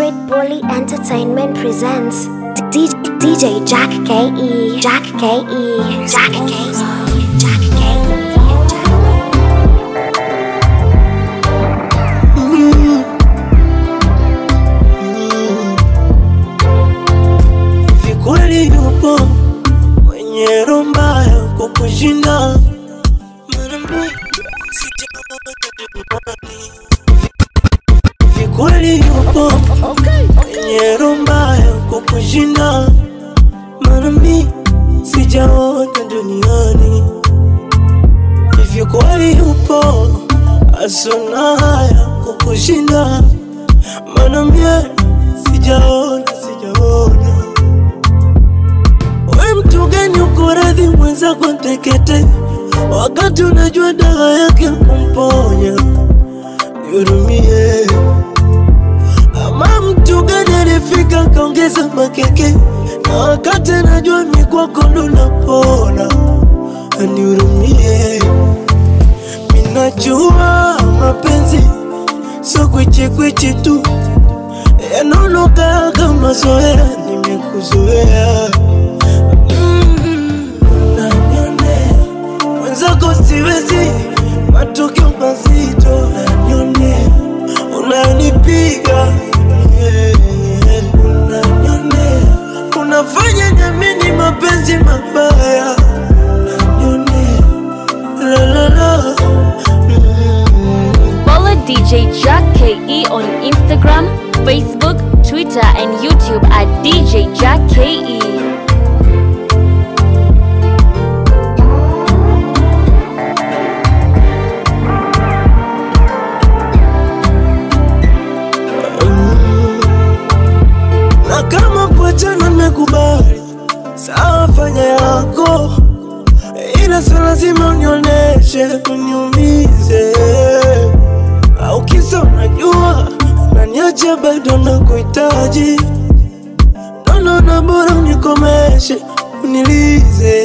Street Bully Entertainment presents DJ Jack KE. Jack KE. Jack KE. Kweli yupo mwenye roho mbaya kukushinda? Mara mi sijaona duniani. Hivyo kweli yupo asona haya kukushinda? Mara mie sijaona, sijaona We mtu gani mweza mwenzako tekete, wakati unajua dawa yake kumponya? Nihurumie. Gani alifika kaongeza makeke, na wakati anajua mikwako ndo napona? anihurumie. Minajua mapenzi sio kwichikwichi tu, yanaonoka kama zoea, nimekuzoea. Mwenzako siwezi, matokeo mazito. Unanipiga unafanya nyamini mapenzi mabaya la DJ Jack KE on Instagram, Facebook, Twitter, and YouTube at DJ Jack KE. Nimekubali, sawa, fanya yako, ila si lazima unionyeshe uniumize, au kisa unajua unaniacha bado nakuhitaji, naona bora unikomeshe unilize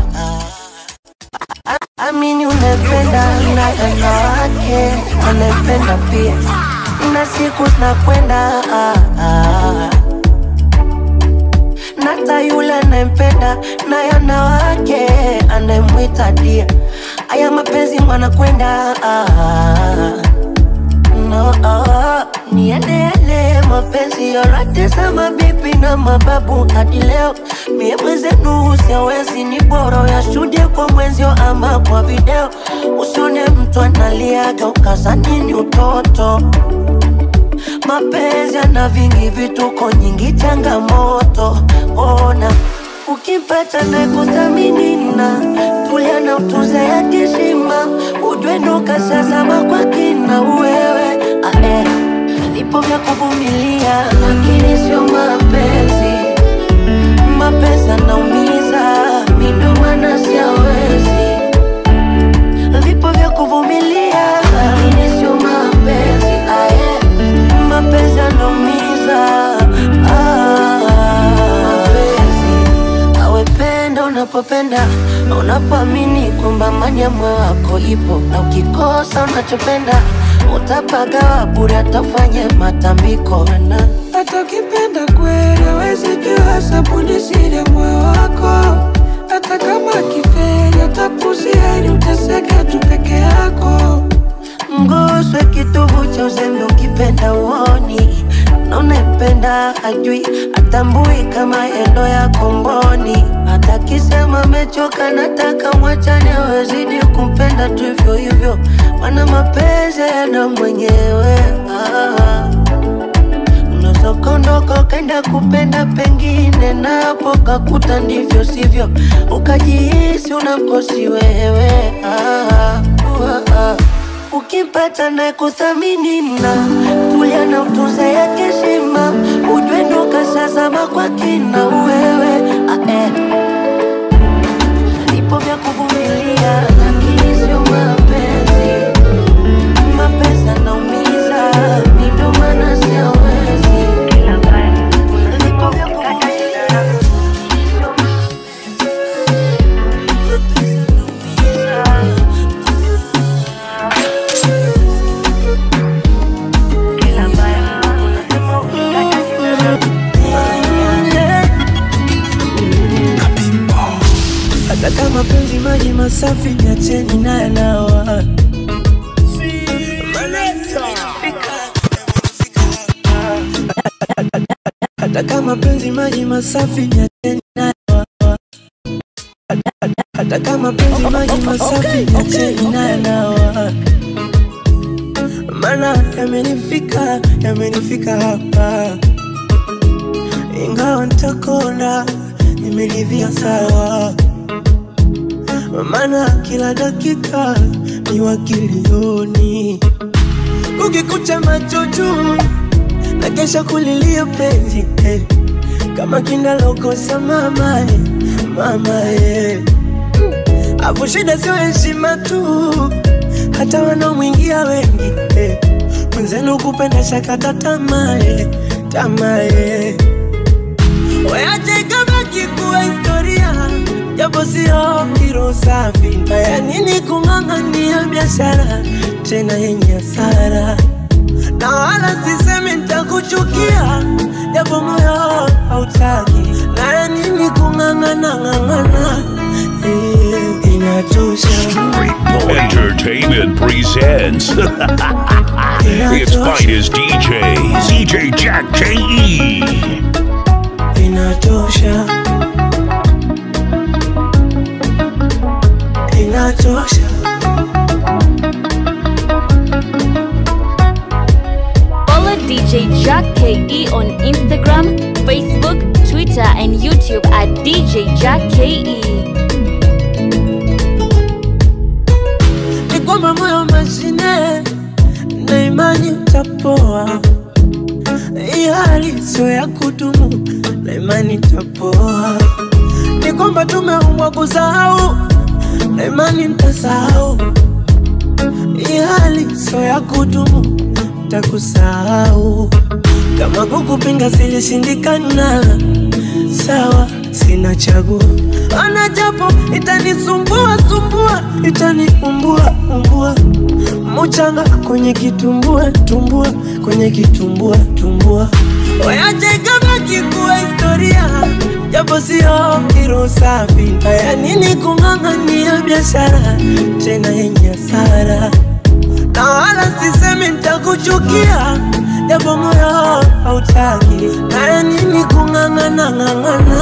unapenda na wake anapenda pia. Na siku zinakwenda ah, ah. Nata yule anayempenda na yana wake anayemwita dia. Aya mapenzi mwanakwenda ah, no, oh, niendele mapenzi yote za mabibi na mababu hadi leo. Mimi zenu siawezi ni bora yashuhudie kwa mwenzio ama kwa video. Usione mtu analiaga ukazanini utoto. Mapenzi yana vingi vituko nyingi changamoto. Ona ukimpata na kuthamini na tulia na utuze ya kishima ujwe ndo kasazama kwa kina wewe ae vipo vya kuvumilia lakini sio mapenzi. Mapenzi anaumiza mindo maana siawezi unapopenda unapoamini kwamba mani ya moyo wako ipo na ukikosa unachopenda utapagawa bure atafanya matambiko. Na hata ukipenda kweli awezi jua sabuni siri ya moyo wako. Hata kama kifeli atapuzia ili uteseke tu peke yako. Mguswe kitovu cha uzembe ukipenda na unempenda hajui atambui kama endo ya kongoni. hata kisema mechoka nataka mwachane wezidi kumpenda tu hivyo hivyo mana mapenzi yana mwenyewe ah. Unazokondoka ukaenda kupenda pengine, napo kakuta ndivyo sivyo, ukajihisi unamkosi wewe ukipata ah, ah. Ukimpata naye kuthamini na tulia na utunze yake heshima, kashazama kwa kina wewe ah, eh. Ipo vya kuvumilia maji masafi niacheni naye nawa hata kama penzi maji masafi niacheni naye hata kama penzi maji masafi niacheni naye nawa mana yamenifika yamenifika hapa. Ingawa ntakona nimelivia sawa maana kila dakika ni wakilioni ukikucha macho na kesha kulilia penzi eh. kama kindalokosa mama eh. mama eh. afu shida sio heshima tu hata wanaomwingia wengi eh. mwenzenu kupenda shakata tamae tamae, tamaa eh. Weache historia, japo sio kiro safi. Haya nini kung'ang'ania biashara tena yenye hasara, na wala sisemi nitakuchukia, japo moyo hautaki. Na ya nini kung'ang'ana ng'ang'ana, eh, inachosha, Entertainment presents its finest DJ, DJ Jack KE. inachosha, inachosha. Follow DJ Jack KE on Instagram, Facebook, Twitter, and YouTube at DJ Jack KE. ni kwamba moyo mashine na imani utapoa. Hii hali sio ya kudumu na imani utapoa. Ni kwamba tumeumbwa kusahau na imani nitasahau. Hii hali sio ya kudumu, takusahau. Kama kukupinga zilishindikana, sawa, sina chaguo. Ana japo itanisumbua sumbua, itaniumbua umbua, muchanga kwenye kitumbua tumbua, kwenye kitumbua tumbua. Wayache kama kuwa historia, japo sio hilo safi. Haya nini kung'ang'ania biashara tena yenye hasara na wala sisemi nitakuchukia, japo moyo hautaki. Na ya nini kung'ang'ana ng'ang'ana,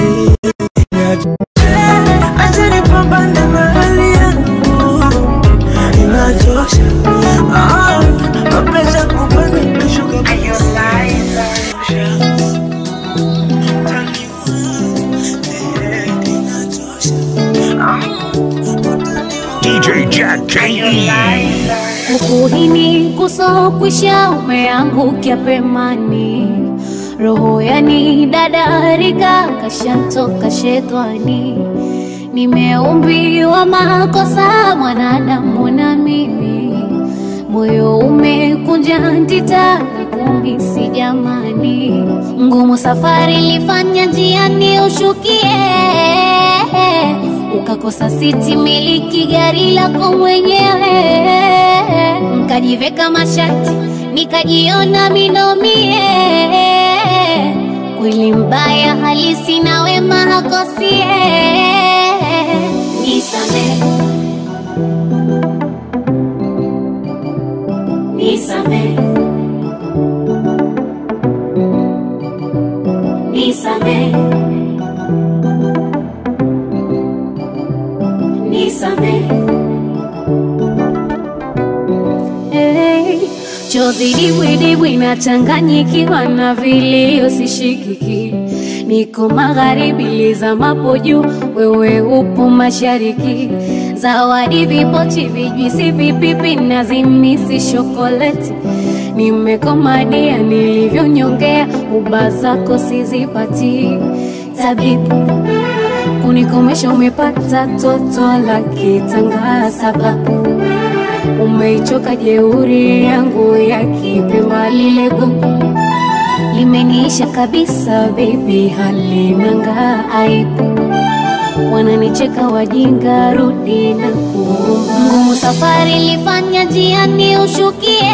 Eh, Ukuhini kusokwisha umeangukia pemani, roho yani dadarika kashantoka shetwani. Nimeumbiwa makosa mwanadamu na mimi, moyo umekunja ntita na kumisi jamani, ngumu safari ilifanya njiani ushukie ukakosa siti miliki gari lako mwenyewe, nkajiveka mashati nikajiona minomie, kweli mbaya halisi na wema hakosie, nisame nisame nisame nisame chozi dibwidibwi nachanganyikiwa na vilio sishikiki. Niko magharibi lizamapo juu wewe upo mashariki. Zawadi vipochi vijwisi vipipi na zimisi shokoleti nimekomadia nilivyonyongea uba zako sizipati tabibu kunikomesha umepata toto la kitanga saba, umeichoka jeuri yangu ya kipema lilego limeniisha kabisa bebi halinanga aibu. Wananicheka wajinga rudi na kuomba. Ngumu safari lifanya jiani ushukie.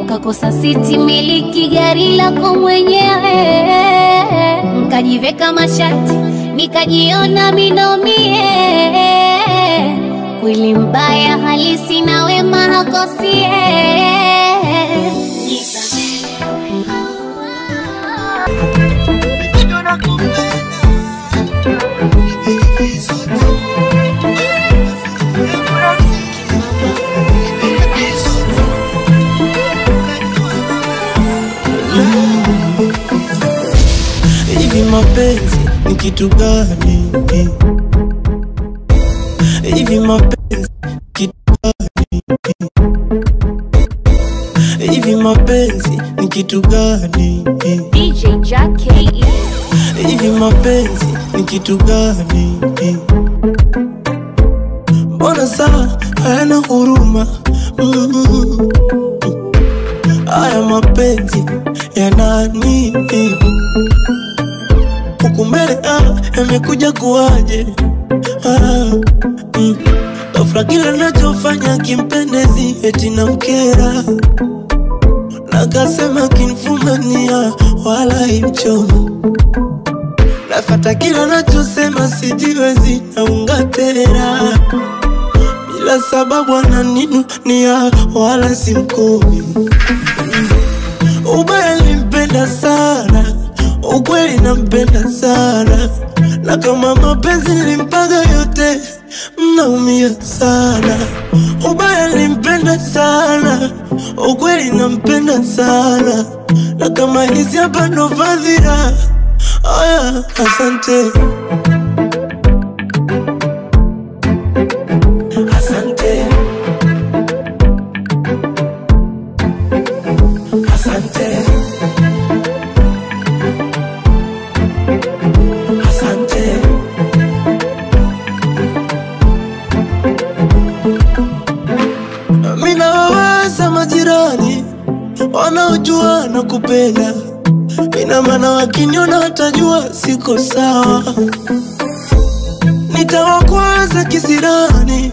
Ukakosa siti miliki gari lako mwenyewe nkajiveka mashati nikajiona minomie. Kweli mbaya halisi na wema hakosie. Hivi mapenzi ni kitu gani? Hivi mapenzi kitu gani? Hivi mapenzi ni kitu gani? DJ Jack hivi mapenzi ni kitu gani ghafla kile nachofanya kimpendezi eti na mkera nakasema kinfumania wala imchomo nafata kila nachosema sijiwezi naunga tena. Bila sababu ya wala simkomi. Ubaya limpenda sana ukweli nampenda sana. Na kama mapenzi limpaga yote mnaumia sana. Ubaya limpenda sana. Ukweli nampenda sana. Na kama hizi hapa ndo fadhila. Aya asante asante wakiniona watajua siko sawa. Nitawakwaza kisirani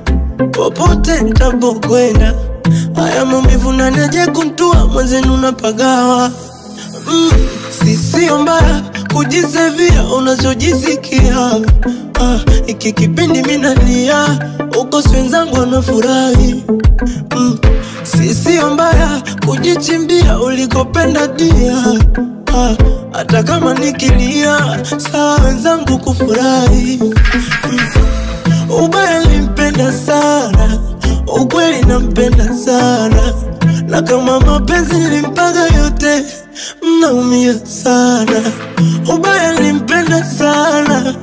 popote ntapokwenda haya maumivu naneje kuntua mwenzenu napagawa mm, sisio mbaya kujisevia unachojisikia. Ah, iki kipindi minalia uko wenzangu wanafurahi. Mm, sisio mbaya kujichimbia ulikopenda dia ah, hata kama nikilia saa wenzangu kufurahi ubaya limpenda sana ukweli nampenda sana na kama mapenzi limpaga yote mnaumia sana ubaya limpenda sana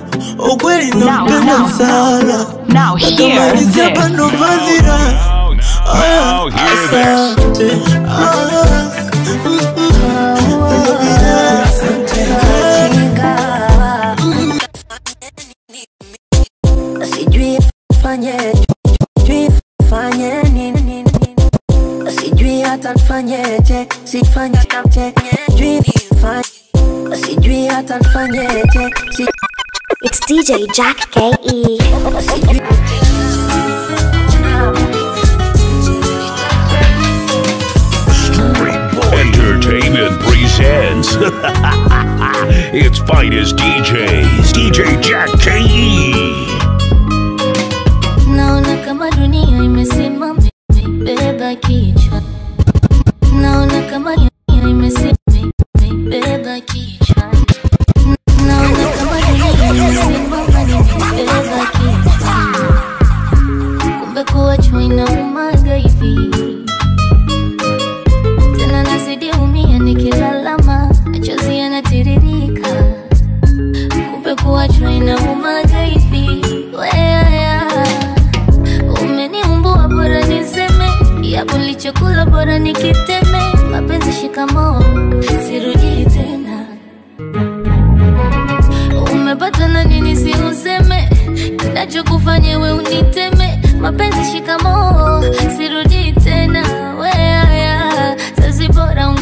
ukweli nampenda sana na kama nizia hizi vazira, this. ndo fadhila Now, now, Aya, hear this. asante Ah. Asante. It's DJ Jack KE. sijui Its finest DJs, DJ Jack KE. naona kama dunia imesimama imebeba kichwa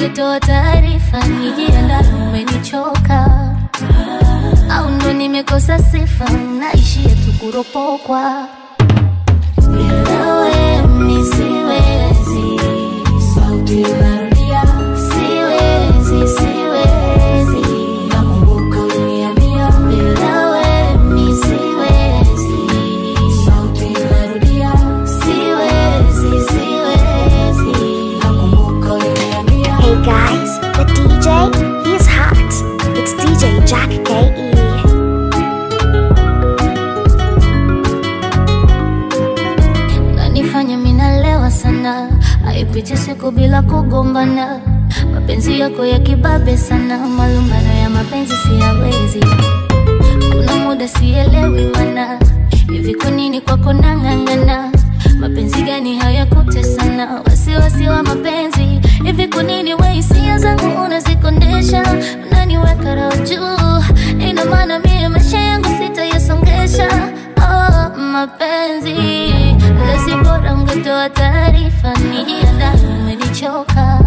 ungetoa taarifa nijianda umenichoka. Au ndo nimekosa sifa naishia tu kuropokwa. Bila we mi siwezi. Sauti Jack KE. nanifanya minalewa sana. Haipiti siku bila kugombana. Mapenzi yako ya kibabe sana. Malumbano ya mapenzi siyawezi. Kuna muda sielewi mana. Hivi kwa nini kwako nang'ang'ana? Mapenzi gani hayakutesana? Wasiwasi wa mapenzi hivi kunini nini we hisia zangu unazikondesha? Unaniweka roho juu? Ina maana mie maisha yangu sitayasongesha. Oh, mapenzi. Lesi bora ungetoa taarifa umenichoka.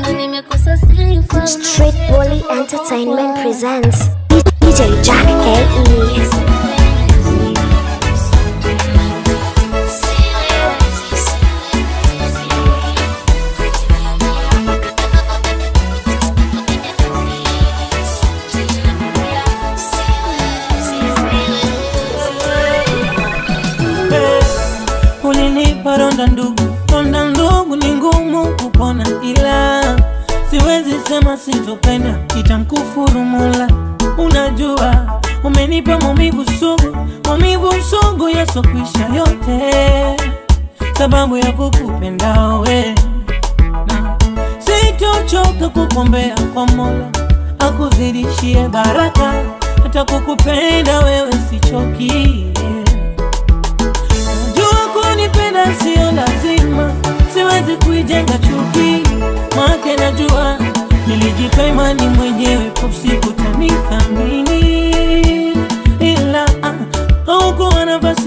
Ndo nimekosa sifa? Street Bully Entertainment presents DJ Jack KE. Siwezi sintopenda kitamkufuru itamkufuru Mola. Unajua umenipa maumivu sugu, maumivu sugu yasokwisha yote, sababu ya kukupenda we sitochoka kukombea kwa Mola akuzidishie baraka, hata kukupenda wewe sichoki. Jua kunipenda sio lazima, siwezi kuijenga chuki. Make najua nilijipa imani mwenyewe usiku tanithamini, ila ah, haukuwa nafasi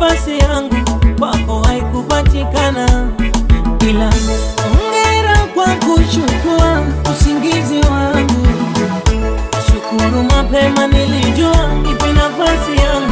nafasi yangu kwako haikupatikana, ila hongera kwa kuchukua usingizi wangu. Shukuru mapema nilijua ipi nafasi yangu,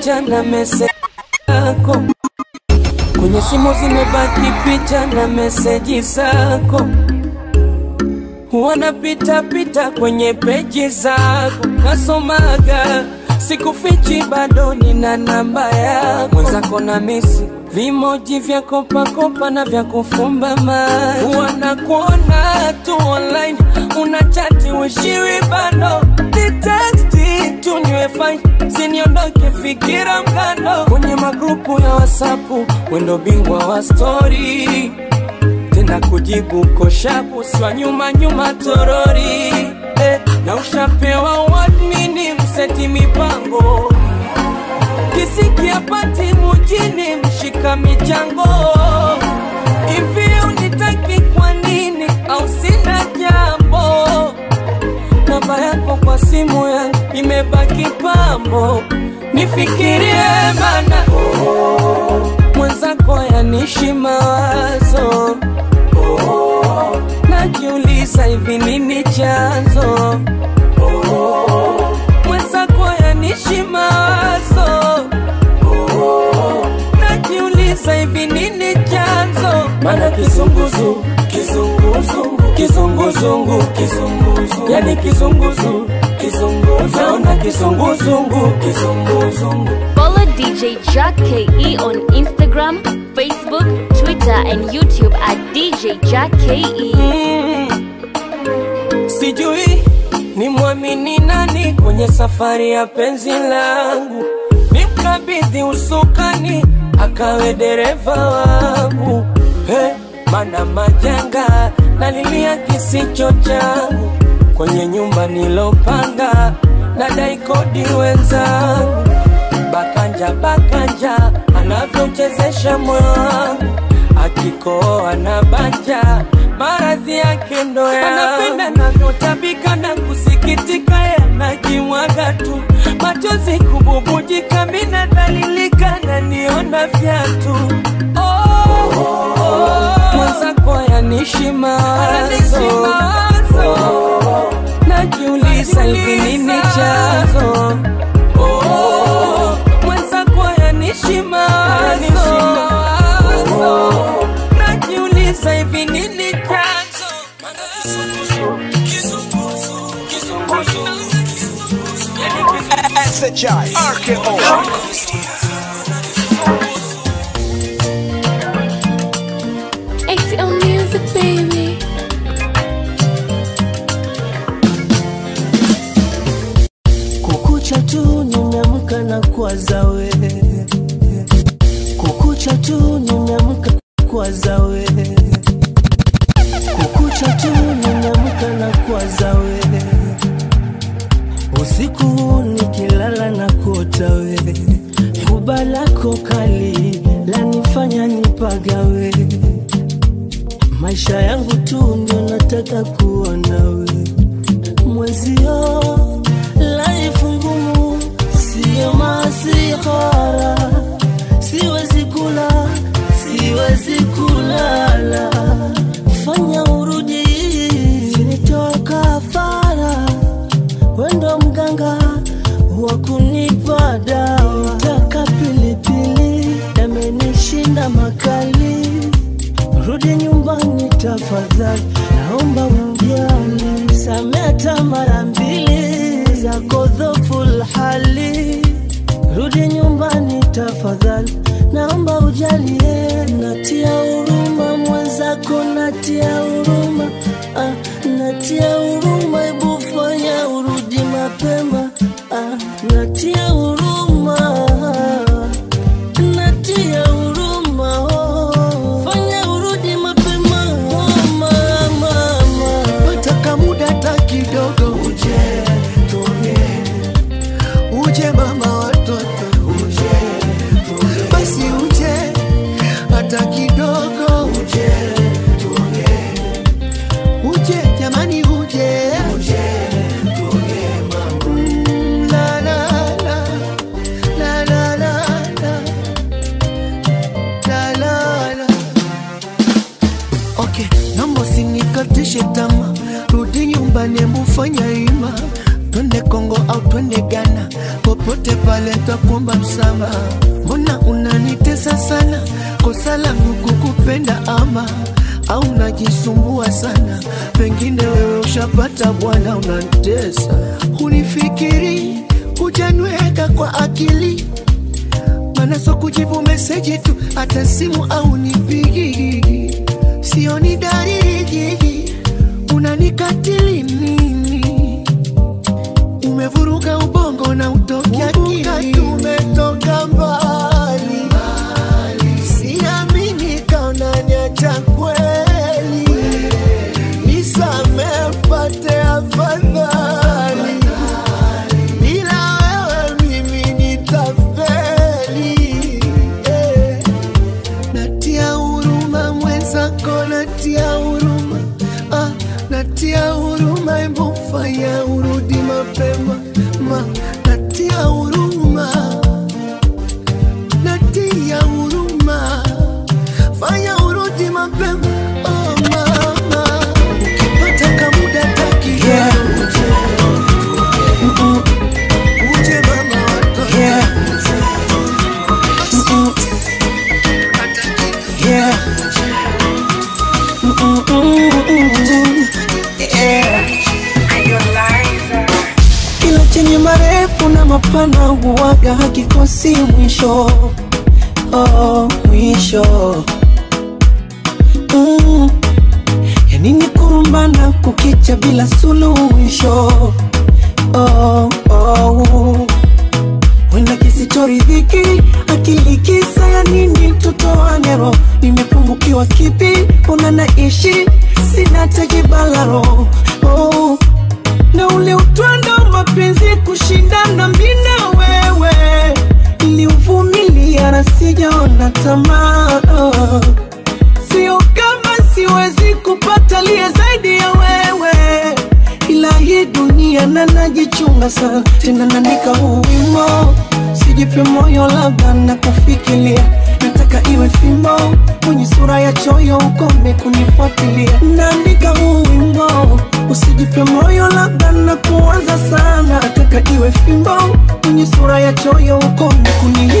picha na meseji zako, kwenye simu zimebaki picha na meseji zako. Wanapita pita kwenye peji zako, nasomaga sikufichi, bado nina namba yako. Mwenzako na misi vimoji vya kopakopa na vya kufumba macho, wanakuona tu online, unachati wishiwi bado ni teksti tu niwe fine, siniondoke fikira kwenye magrupu ya wasapu, wendo bingwa wa stori tena kujibu koshapu swa nyuma nyuma torori. Eh, na ushapewa wadmini mseti mipango. Kisikia pati mujini mshika michango. Hivi unitaki kwa nini au sina jambo namba yako kwa simu yangu imebaki pambo nifikirie mana mwenzako yanishi mawazo. Najiuliza hivi nini chanzo? Mwenzako yanishi mawazo. Najiuliza hivi nini chanzo? Mana kizunguzungu kizunguzungu kizunguzungu yani kizunguzu kizunguzu naona kizunguzungu kizunguzungu Follow DJ Jack KE on Instagram, Facebook, Twitter, and YouTube at DJ Jack KE. sijui ni mwamini nani kwenye safari ya penzi langu, nimkabidhi usukani akawe dereva wangu. Hey, mana majanga nalilia kisicho changu. Kwenye nyumba nilopanga, nadai kodi wenzangu. Bakanja bakanja anavyochezesha moyo wangu akikoa na banja maradhi yake ndo anapenda navyotabika na kusikitika yanajimwaga tu. Machozi kububujika dalilika na niona vyatu oh, oh, mwenzako yanishi mawazo oh, najiuliza hivi nini chanzo oh, mwenzako yanishi mawazo najiuliza hivi nini chanzo ATL Okay, naomba usinikatishe tama, rudi nyumbani, hebu fanya ima, twende Kongo au twende Ghana, popote pale takuomba msama Mbona unanitesa sana? Kosa langu kukupenda ama? Au najisumbua sana? Pengine wewe ushapata bwana, unanitesa. hunifikiri, hujanweka kwa akili, mana so kujibu meseji tu, hata simu au nipigi, sioni unanikatili na huwaga hakikosi mwisho. Oh, mwisho. Mm. yanini kurumbana kukicha bila suluhisho? Oh, oh. kisichoridhiki akili kisa ya nini tutoanero nimepungukiwa kipi? Una naishi? Sina tejibalaro oh na ule utwando mapenzi kushindana mina wewe. Niliuvumilia na sijaona tamaa. Sio kama siwezi kupata liye zaidi ya wewe. Ila hii dunia na najichunga sana. Tena naandika uwimo wimo sijipe moyo labda na kufikilia nataka iwe fimbo. Kwenye sura ya choyo ukome kunifuatilia. Naandika huu wimbo usijipe moyo labda na kuanza sana. Ataka iwe fimbo kwenye sura ya choyo uko mkuni.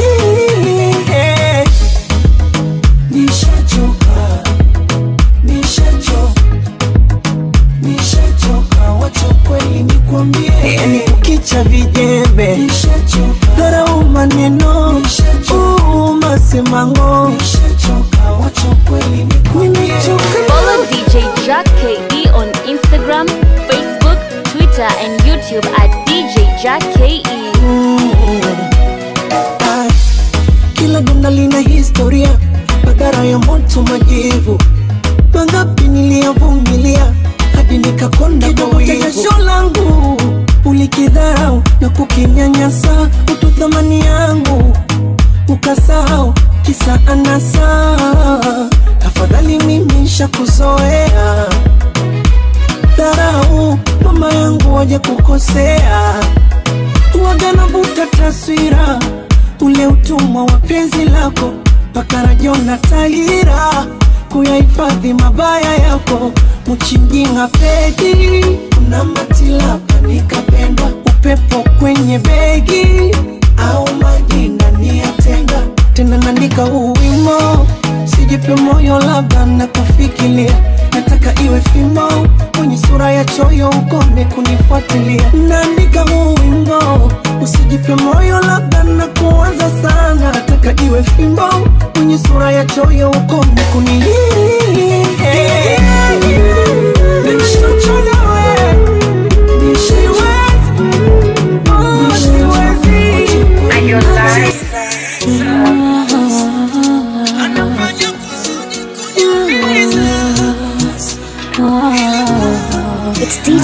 Nishachoka nishachoka nishachoka. Wacha kweli nikwambie. Yani ukicha vijembe. Dharau maneno. uu, masemango wacha kweli nimechoka. Follow DJ Jack Instagram, Facebook, Twitter, and YouTube at DJ Jack KE. Kila donda lina historia magara ya moto majivu. Mangapi niliyavumilia hadi nikakonda kidogo cha langu ulikidharau na kukinyanyasa utu thamani yangu. Ukasahau kisa anasa. Tafadhali mimi shakuzoea dharau mama yangu waje kukosea. Waga navuta taswira ule utumwa wa penzi lako pakarajona tahira. Kuyahifadhi mabaya yako mchinjinga pedi na matilapa nikapendwa upepo kwenye begi. Au maji ndani ya tenga tena nandika huu wimo sijipe moyo labda na kufikiria nataka iwe fimbo kwenye sura ya choyo ukome kunifuatilia naandika huu wimbo usijipe moyo labda na kuanza sana nataka iwe fimbo kwenye sura ya choyo ukome kunilia Nishachoka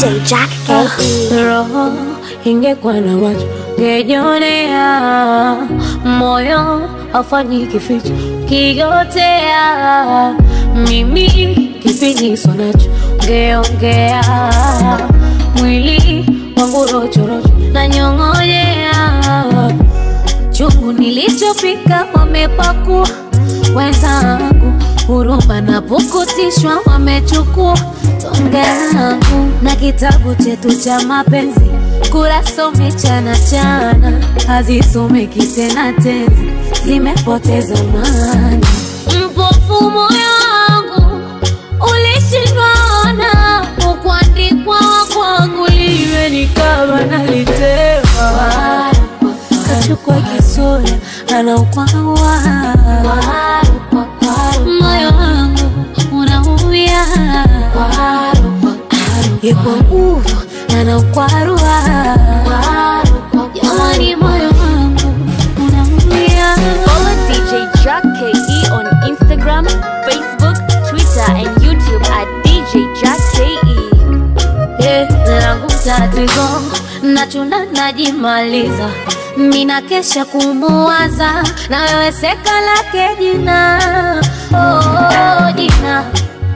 DJ Jack KE. roho ingekuwa na watu ngejionea, moyo afanyi kificho kigotea, mimi kipindi sonacho ngeongea, mwili wangu rochorocho na nyong'onyea, chungu nilichopika wamepakua wenzangu, huruma na pukutishwa wamechukua tonge langu na kitabu chetu cha mapenzi. Kurasomi chana chana, hazisomeki tena tenzi, zimepoteza maana. Mpofu moyo wangu ulishindwa ona, ukuandikwa kwangu liwe ni kama nalitema, kachukua kisura anaukwawa moyo wangu unaumia yekwa nguvu anaukwarua jamani moyo wangu unaumia Follow DJ Jack KE on Instagram, Facebook, Twitter, and YouTube at DJ Jack KE. Eh, langu tatizo nachuna najimaliza. Mina kesha kumuwaza na wewe seka lake jina jina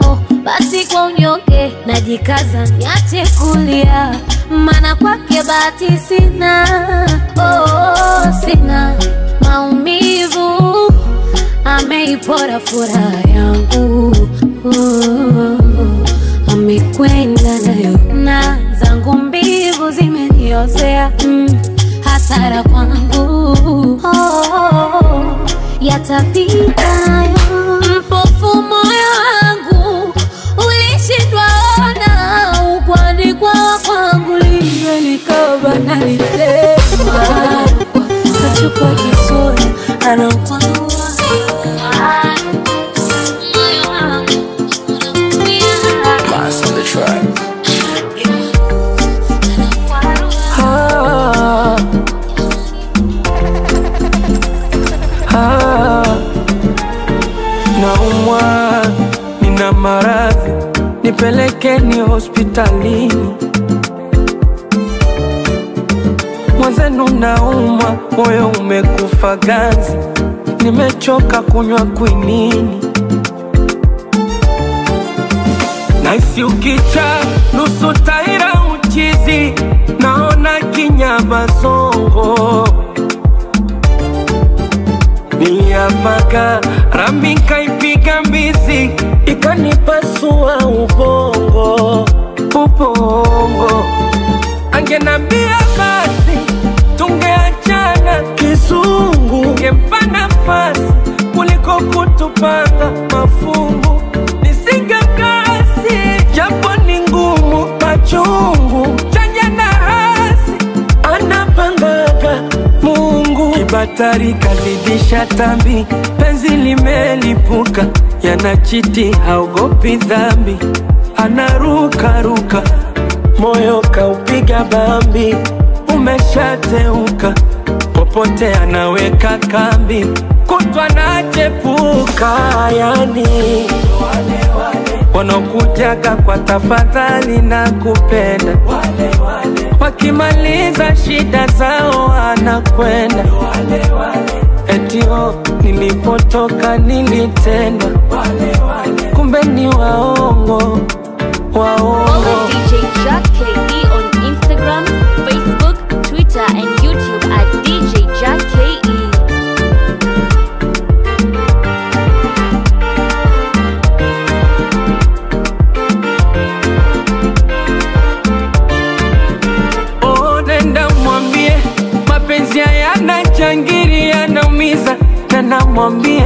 oh, basi kwa unyonge najikaza niache kulia. Mana kwake bahati sina. Oh, sina maumivu. Ameipora furaha yangu. Oh, amekwenda nayo. Na zangu mbivu zimeniozea. Mm, hasara kwangu. Oh, oh, oh, yatapita. nayo mpofu moyo wangu ulishindwa ona. Ukwandikwa kwangu liwe likaba nalitema kachukua kisura anaukwaua nipelekeni hospitalini. Mwenzenu naumwa, moyo umekufa ganzi, nimechoka kunywa kwinini. Naisi ukicha nusu taira uchizi, naona kinyama zongo. Niliamaga rambi, kaipiga mbizi, ikanipasua ubongo, ubongo. Angenambia basi tungeachana kizungu, ngempa nafasi kuliko kutupanga mafungu. Nisingekasi japo ni ngumu, machungu Kibatari kazidisha tambi, penzi limelipuka, yanachiti haogopi dhambi, anarukaruka, moyo kaupiga bambi, umeshateuka, popote anaweka kambi, kutwa nachepuka, yani. Wanaokujaga kwa tafadhali na kupenda. Wakimaliza shida zao anakwenda etio nilipotoka nilitenda, kumbe ni waongo waongo jangiri, anaumiza na namwambie,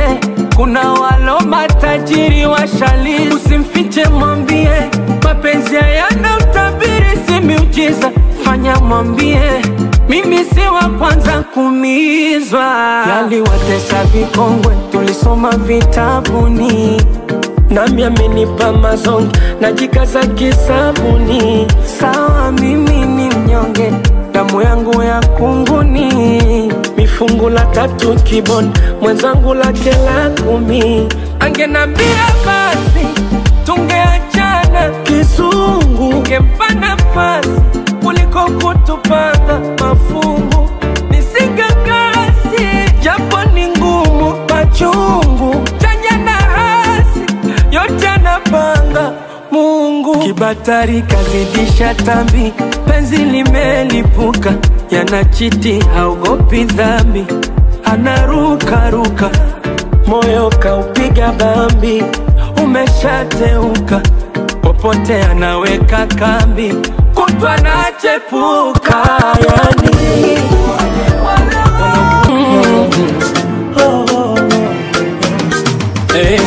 kuna walo matajiri washali, usimfiche, mwambie mapenzi hayana utabiri, si miujiza. Fanya mwambie mimi si wa kwanza kuumizwa, yaliwatesa vikongwe, tulisoma vitabuni. Nami amenipa mazongi najikaza kisabuni. Sawa mimi ni mnyonge damu yangu ya kunguni mifungu la tatu kibon, mwenzangu lake la kumi. Angenambia basi tungeachana kizungu. Ngempa nafasi kuliko kutupanga mafungu. Nisingekasi japo ni ngumu machungu. Chanya na hasi yote anapanga Mungu. Kibatari kazidisha tambi, penzi limelipuka, yanachiti haogopi dhambi, anarukaruka, moyo kaupiga bambi, umeshateuka, popote anaweka kambi, kutwa nachepuka yani. Eh,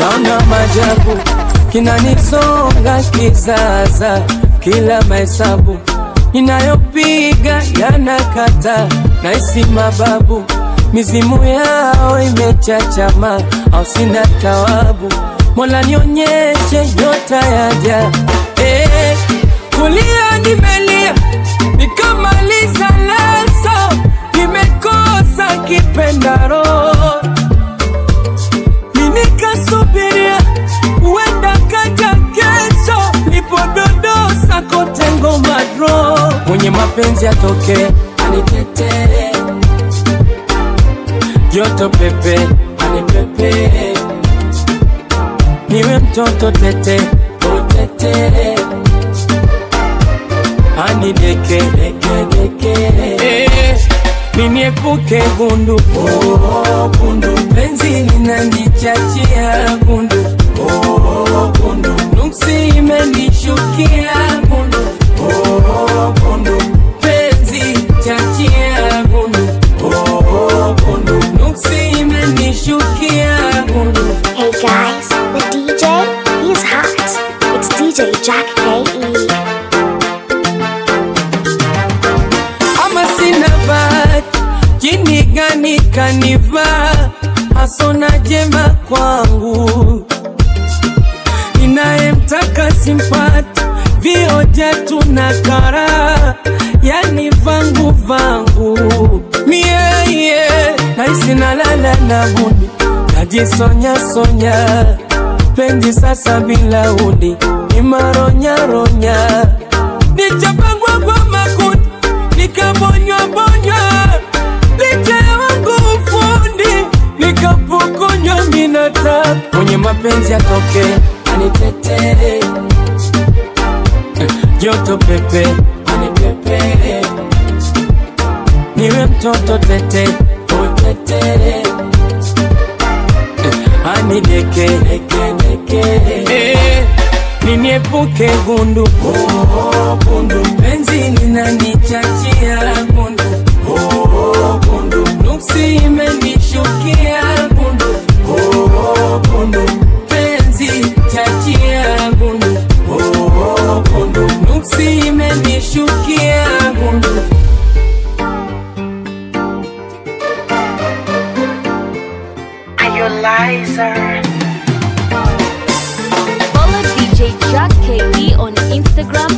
naona majabu. Kinanisonga kizaza, kila mahesabu ninayopiga yanakata, naisi mababu. Mizimu yao imechachama, au sina tawabu. Mola nionyeshe nyota yaja, eh, kulia nimelia. Nikamaliza leso, nimekosa kipendaro mwenye mapenzi atoke. Anitete, joto pepe. Anipepe, niwe mtoto tete. Utete, anideke. Deke deke. Eh, niniepuke gundu oh, gundu penzi linanichachia gundu oh, gundu nuksi imenishukia gundu kanivaa, hasona jema kwangu, ninayemtaka simpati, tuna kara, yani vangu vangu. Mieye, naisi nalala na huni, najisonyasonya penzi sasa bila uni, nimaronyaronya maronya ronya, nichapangwa kwa makundi nikabonywabonywa licha ya wangu ufundi nikapokonywa minata kwenye mapenzi atoke anitetee joto pepe. Anipepe niwe mtoto tete. Utete anideke deke. Deke eh, niniepuke gundu. Oh, gundu. Penzi ninanichachia gundu. Oh, gundu. Nuksi imenishukia gundu. Oh, gundu nafsi imenishukia Follow DJ Jack KB on Instagram.